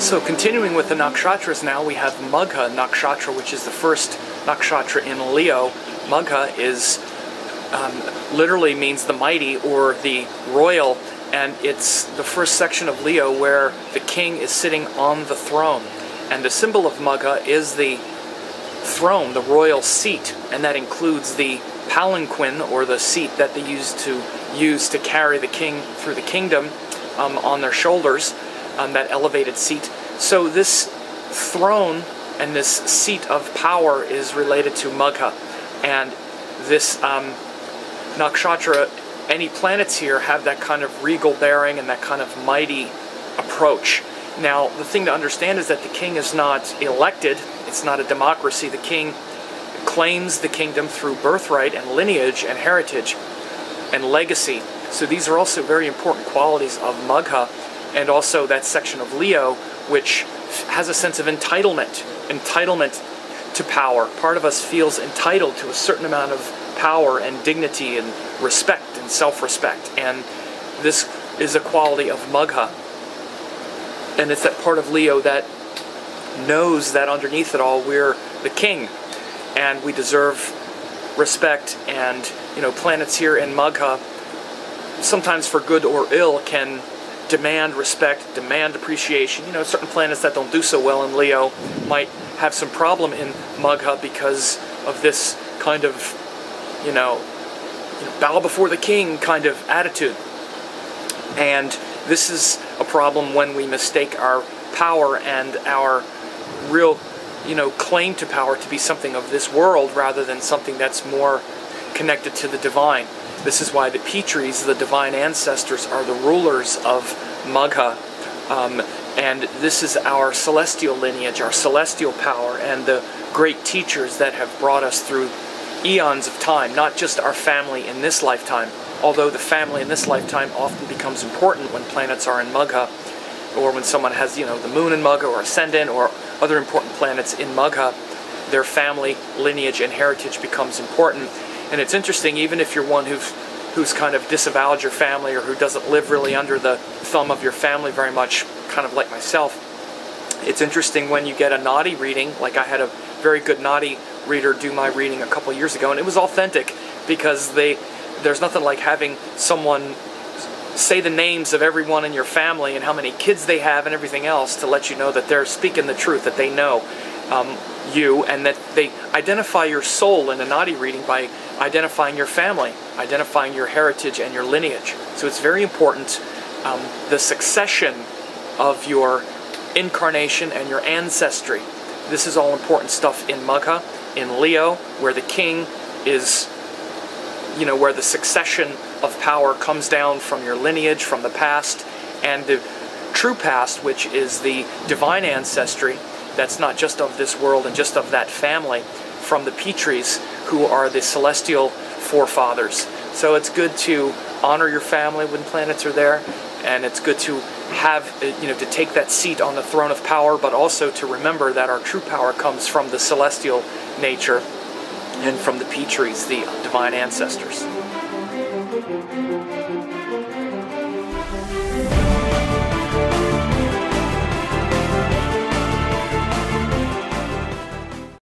So continuing with the nakshatras now, we have Magha nakshatra, which is the first nakshatra in Leo. Magha is um, literally means the mighty or the royal, and it's the first section of Leo where the king is sitting on the throne. And the symbol of Magha is the throne, the royal seat, and that includes the palanquin or the seat that they used to use to carry the king through the kingdom um, on their shoulders, that elevated seat. So this throne and this seat of power is related to Magha, and this um, nakshatra, any planets here have that kind of regal bearing and that kind of mighty approach. Now, the thing to understand is that the king is not elected, it's not a democracy. The king claims the kingdom through birthright and lineage and heritage and legacy. So these are also very important qualities of Magha and also that section of Leo, which has a sense of entitlement, entitlement to power. Part of us feels entitled to a certain amount of power and dignity and respect and self-respect. And this is a quality of Magha. And it's that part of Leo that knows that underneath it all we're the king and we deserve respect and you know planets here in Magha sometimes for good or ill can demand respect, demand appreciation. You know, certain planets that don't do so well in Leo might have some problem in Magha because of this kind of, you know, you know, bow before the king kind of attitude. And this is a problem when we mistake our power and our real, you know, claim to power to be something of this world rather than something that's more connected to the divine. This is why the Pitris, the divine ancestors, are the rulers of Magha. Um, and this is our celestial lineage, our celestial power, and the great teachers that have brought us through eons of time, not just our family in this lifetime, although the family in this lifetime often becomes important when planets are in Magha, or when someone has, you know, the moon in Magha, or ascendant, or other important planets in Magha, their family, lineage, and heritage becomes important. And it's interesting, even if you're one who's who's kind of disavowed your family or who doesn't live really under the thumb of your family very much, kind of like myself, it's interesting when you get a Nadi reading, like I had a very good Nadi reader do my reading a couple years ago, and it was authentic because they there's nothing like having someone say the names of everyone in your family and how many kids they have and everything else to let you know that they're speaking the truth, that they know um, you, and that they identify your soul in a Nadi reading by identifying your family, identifying your heritage and your lineage. So it's very important um, the succession of your incarnation and your ancestry. This is all important stuff in Magha, in Leo, where the king is, you know, where the succession of power comes down from your lineage, from the past, and the true past, which is the divine ancestry that's not just of this world and just of that family, from the Pitris, who are the celestial forefathers. So it's good to honor your family when planets are there, and it's good to have, uh, you know, to take that seat on the throne of power, but also to remember that our true power comes from the celestial nature and from the Pitris, the divine ancestors.